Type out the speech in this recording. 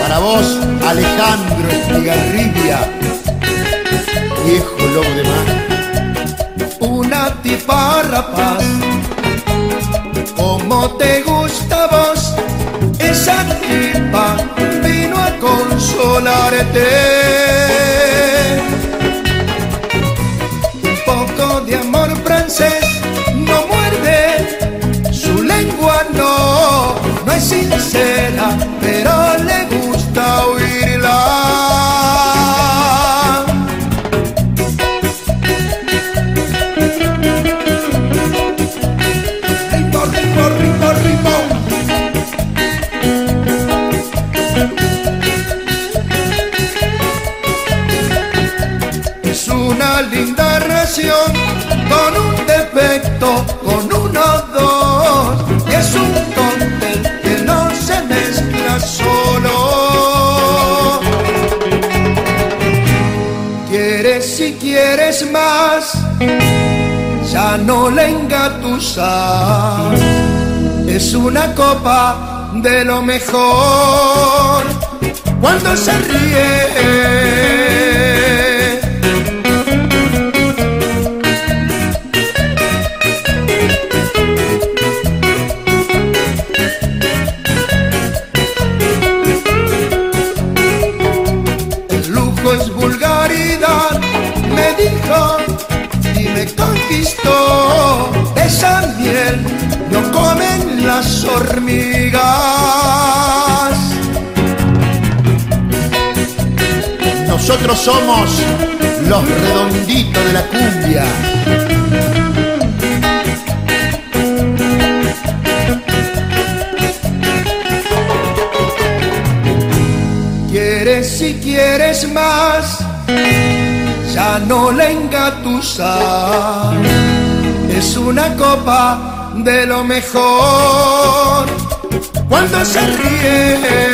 Para vos, Alejandro Estigarribia, viejo lobo de mar. Una tipa rapaz, como te gusta vos, esa tipa vino a consolarte. Sincera, pero le gusta oírla. Ritmo, ritmo, ritmo, ritmo. Es una linda ración con un defecto, quieres más, ya no le engatusas. Es una copa de lo mejor cuando se ríe. El lujo es vulgaridad, hormigas. Nosotros somos los redonditos de la cumbia. Quieres si quieres más, ya no le engatusas. Es una copa de lo mejor cuando se ríe.